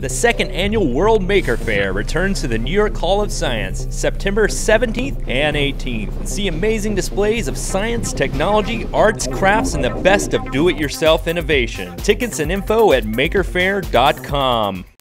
The second annual World Maker Faire returns to the New York Hall of Science September 17th and 18th. See amazing displays of science, technology, arts, crafts, and the best of do it yourself innovation. Tickets and info at makerfaire.com.